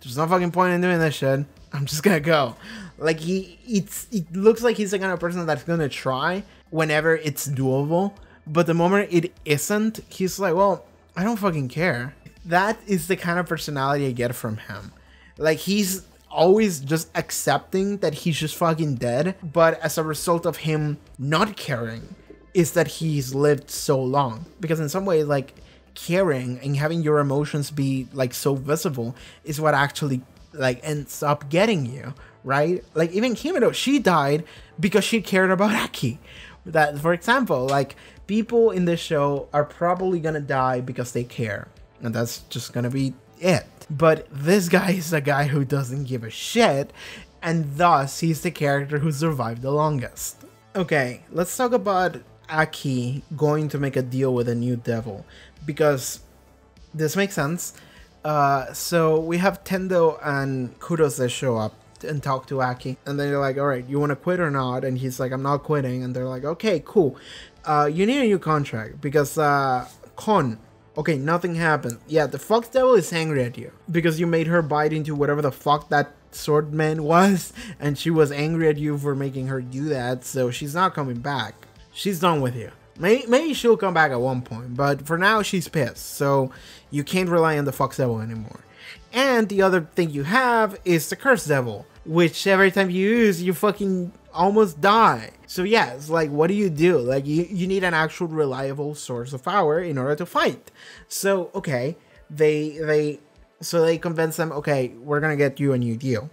there's no fucking point in doing this shit. I'm just gonna go. Like he it's it looks like he's the kind of person that's gonna try whenever it's doable. But the moment it isn't he's like well i don't fucking care. That is the kind of personality i get from him. Like he's always just accepting that he's just fucking dead but as a result of him not caring is that he's lived so long. Because in some way like caring and having your emotions be like so visible is what actually like ends up getting you right? Like even Himeno she died because she cared about Aki. That for example like people in this show are probably gonna die because they care. And that's just gonna be it but this guy is a guy who doesn't give a shit and thus he's the character who survived the longest okay let's talk about Aki going to make a deal with a new devil because this makes sense. Uh, so we have Tendo and Kurose that show up and talk to Aki, and then they're like, "All right, you want to quit or not?" And he's like, "I'm not quitting." And they're like, "Okay, cool. Uh, you need a new contract because uh, Kon." Okay, nothing happened. Yeah, the Fox Devil is angry at you because you made her bite into whatever the fuck that swordman was, and she was angry at you for making her do that. So she's not coming back. She's done with you. Maybe, maybe she'll come back at one point, but for now she's pissed. So you can't rely on the Fox Devil anymore. And the other thing you have is the Curse Devil, which every time you use, you fucking almost die. So yeah, it's like, what do you do? Like, you, you need an actual reliable source of power in order to fight. So okay, they they so they convince them, okay, we're gonna get you a new deal.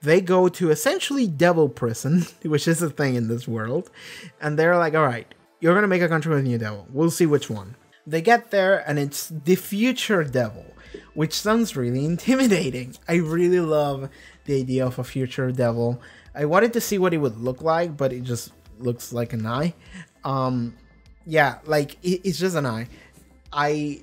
They go to essentially devil prison, which is a thing in this world, and they're like, all right, you're gonna make a contract with a new devil. We'll see which one. They get there, and it's the future devil, which sounds really intimidating. I really love the idea of a future devil. I wanted to see what it would look like, but it just looks like an eye. Um, yeah, like it, it's just an eye. I,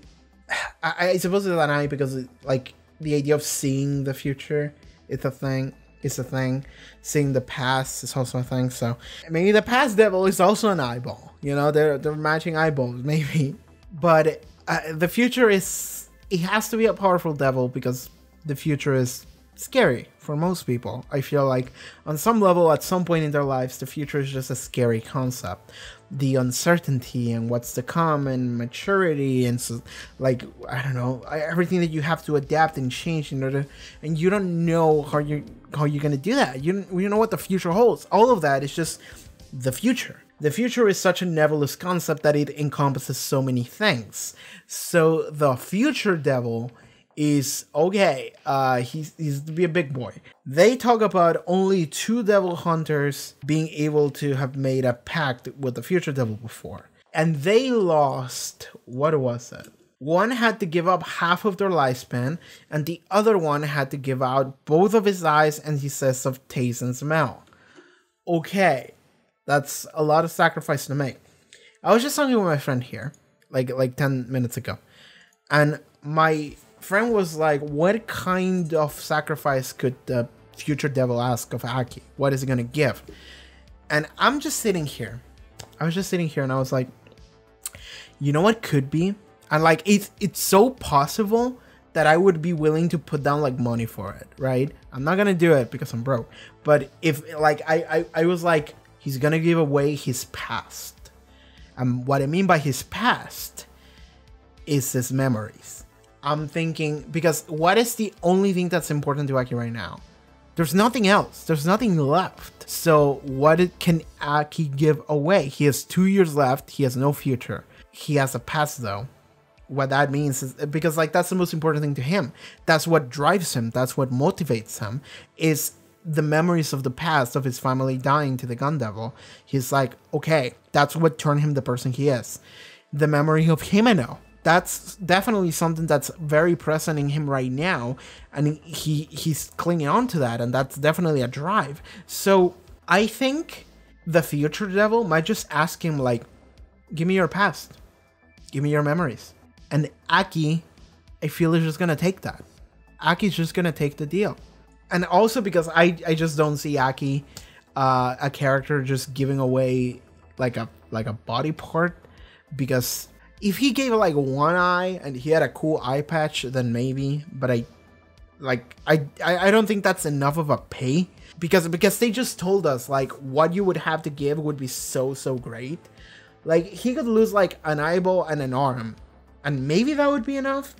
I, I suppose it's an eye because it, like the idea of seeing the future is a thing. It's a thing. Seeing the past is also a thing. So maybe the past devil is also an eyeball. You know, they're they're matching eyeballs maybe. But uh, the future is it has to be a powerful devil because the future is scary for most people. I feel like on some level, at some point in their lives, the future is just a scary concept. The uncertainty and what's to come and maturity and so, like I don't know everything that you have to adapt and change in order, and you don't know how you how you're gonna do that. You don't, you don't know what the future holds. All of that is just the future. The future is such a nebulous concept that it encompasses so many things. So the future devil is okay. Uh, he's he's to be a big boy. They talk about only two devil hunters being able to have made a pact with the future devil before, and they lost. What was it? One had to give up half of their lifespan, and the other one had to give out both of his eyes and his sense of taste and smell. Okay, that's a lot of sacrifice to make. I was just talking with my friend here, like like ten minutes ago, and my friend was like, "What kind of sacrifice could the future devil ask of Aki? What is he gonna give?" And I'm just sitting here. I was just sitting here, and I was like, "You know what could be?" And like, it's it's so possible that I would be willing to put down like money for it, right? I'm not gonna do it because I'm broke. But if like I I, I was like, he's gonna give away his past. And what I mean by his past is his memories. I'm thinking because what is the only thing that's important to Aki right now? There's nothing else. There's nothing left. So what can Aki give away? He has two years left. He has no future. He has a past though. What that means is because like that's the most important thing to him. That's what drives him. That's what motivates him. Is the memories of the past of his family dying to the gun devil. He's like, okay, that's what turned him the person he is. The memory of Himeno. That's definitely something that's very present in him right now, and he he's clinging on to that, and that's definitely a drive. So I think the future devil might just ask him like, "Give me your past, give me your memories," and Aki, I feel is just gonna take that. Aki's just gonna take the deal and also because I I just don't see Aki, uh, a character just giving away like a like a body part, because if he gave like one eye and he had a cool eye patch, then maybe. But I, like I I, don't think that's enough of a pay because because they just told us like what you would have to give would be so so great. Like he could lose like an eyeball and an arm, and maybe that would be enough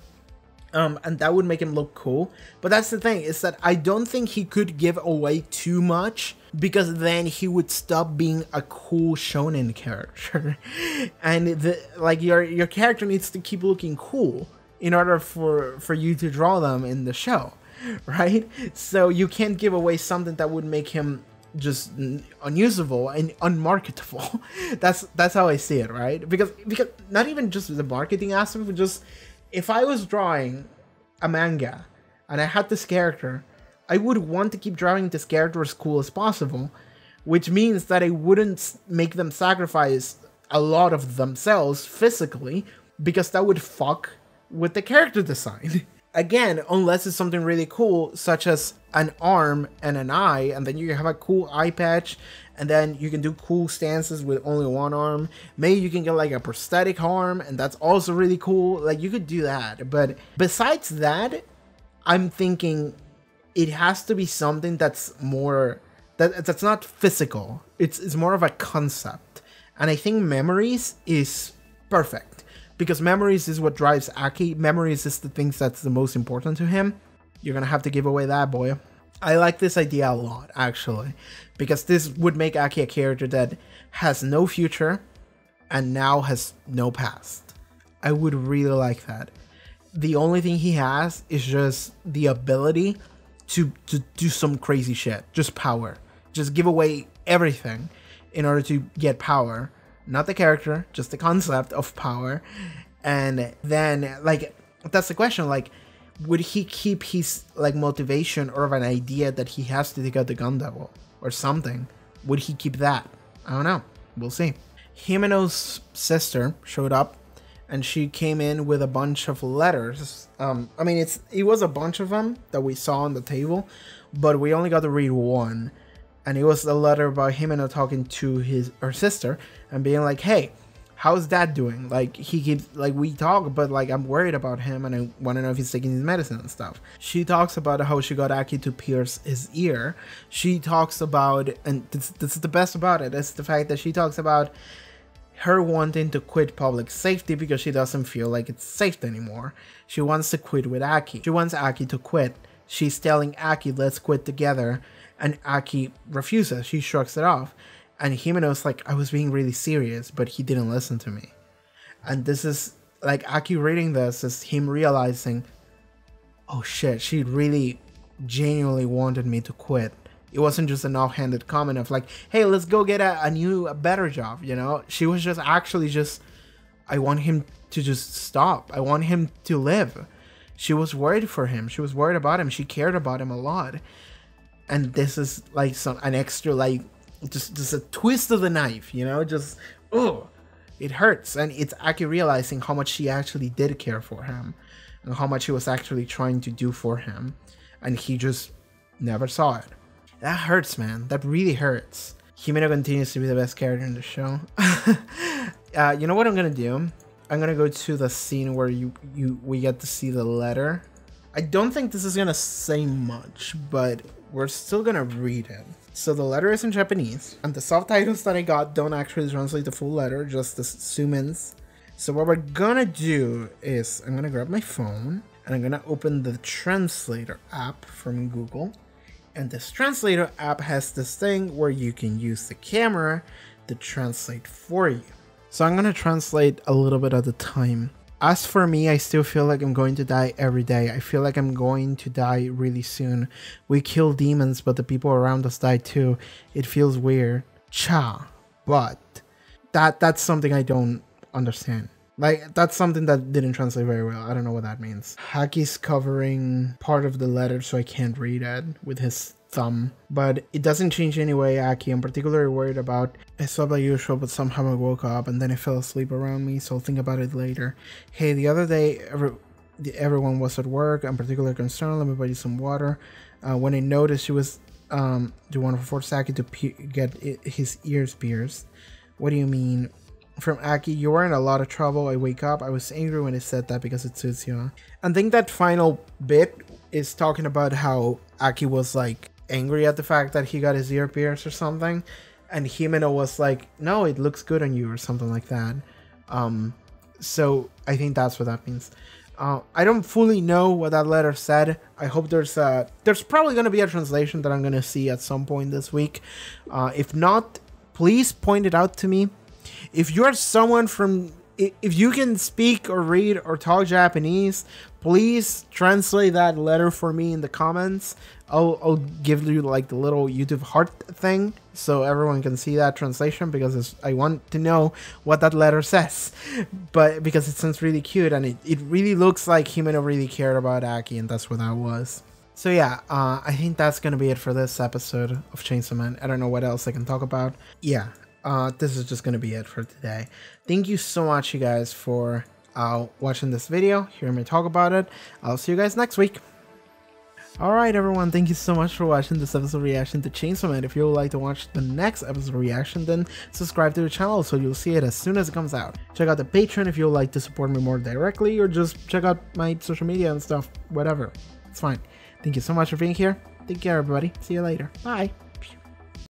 um, and that would make him look cool. But that's the thing is that I don't think he could give away too much because then he would stop being a cool shonen character, and the like your your character needs to keep looking cool in order for for you to draw them in the show, right? So you can't give away something that would make him just unusable and unmarketable. that's that's how I see it, right? Because because not even just the marketing aspect, but just if I was drawing a manga and I had this character, I would want to keep drawing this character as cool as possible, which means that I wouldn't make them sacrifice a lot of themselves physically because that would fuck with the character design. Again, unless it's something really cool, such as an arm and an eye, and then you have a cool eye patch and then you can do cool stances with only one arm. Maybe you can get like a prosthetic arm, and that's also really cool. Like you could do that. But besides that, I'm thinking it has to be something that's more that that's not physical. It's it's more of a concept. And I think memories is perfect because memories is what drives Aki. Memories is the things that's the most important to him. You're gonna have to give away that boy. I like this idea a lot, actually, because this would make Aki a character that has no future and now has no past. I would really like that. The only thing he has is just the ability to to do some crazy shit, just power, just give away everything in order to get power. Not the character, just the concept of power. And then, like, that's the question. Like, would he keep his like motivation or of an idea that he has to take out the gun devil or something? Would he keep that? I don't know. We'll see. Himeno's sister showed up and she came in with a bunch of letters. Um, I mean, it's it was a bunch of them that we saw on the table, but we only got to read one, and it was a letter about him and her talking to his her sister and being like, "Hey, how's dad doing? Like he keeps like we talk, but like I'm worried about him and I want to know if he's taking his medicine and stuff. She talks about how she got Aki to pierce his ear. She talks about and this, this is the best about it is the fact that she talks about her wanting to quit public safety because she doesn't feel like it's safe anymore. She wants to quit with Aki. She wants Aki to quit. She's telling Aki, let's quit together. And Aki refuses. She shrugs it off. And Himeno's like, I was being really serious, but he didn't listen to me. And this is like Aki reading this is him realizing, oh shit, she really genuinely wanted me to quit. It wasn't just an offhanded comment of like, hey, let's go get a, a new, a better job, you know? She was just actually just, I want him to just stop. I want him to live. She was worried for him. She was worried about him. She cared about him a lot. And this is like some an extra like just just a twist of the knife, you know, just oh, it hurts, and it's Aki realizing how much she actually did care for him, and how much he was actually trying to do for him, and he just never saw it. That hurts, man. That really hurts. Himeno continues to be the best character in the show. uh, you know what I'm gonna do? I'm gonna go to the scene where you you we get to see the letter. I don't think this is gonna say much, but we're still gonna read it. So the letter is in Japanese, and the subtitles that I got don't actually translate the full letter, just the zoom-ins. So what we're gonna do is I'm gonna grab my phone and I'm gonna open the translator app from Google. And this translator app has this thing where you can use the camera to translate for you. So I'm gonna translate a little bit at a time. as for me, I still feel like I'm going to die every day. I feel like I'm going to die really soon. We kill demons, but the people around us die too. It feels weird. Cha. But that that's something I don't understand. Like that's something that didn't translate very well. I don't know what that means. Aki's covering part of the letter so I can't read it with his thumb. But it doesn't change anyway, Aki. I'm particularly worried about I slept like usual, but somehow I woke up and then I fell asleep around me, so I'll think about it later. Hey, the other day every, everyone was at work. I'm particularly concerned. Let me buy you some water. Uh, when I noticed she was um, do one for Saki to get his ears pierced. What do you mean? From Aki, you were in a lot of trouble. I wake up. I was angry when he said that because it suits you. I think that final bit is talking about how Aki was like angry at the fact that he got his ear pierced or something. And Himeno was like, no, it looks good on you or something like that. Um, so I think that's what that means. Uh, I don't fully know what that letter said. I hope there's a there's probably going to be a translation that I'm going to see at some point this week. Uh, if not, please point it out to me. If you're someone from if you can speak or read or talk Japanese, please translate that letter for me in the comments. I'll, I'll give you like the little YouTube heart thing so everyone can see that translation because I want to know what that letter says. But because it sounds really cute and it, it really looks like Himeno really cared about Aki and that's what that was. So yeah, uh, I think that's gonna be it for this episode of Chainsaw Man. I don't know what else I can talk about. Yeah, uh, this is just gonna be it for today. Thank you so much, you guys, for uh, watching this video, hearing me talk about it. I'll see you guys next week. Alright everyone, thank you so much for watching this episode reaction to Chainsaw Man. If you would like to watch the next episode reaction, then subscribe to the channel so you'll see it as soon as it comes out. Check out the Patreon if you would like to support me more directly, or just check out my social media and stuff, whatever. It's fine. Thank you so much for being here. Take care everybody. See you later. Bye.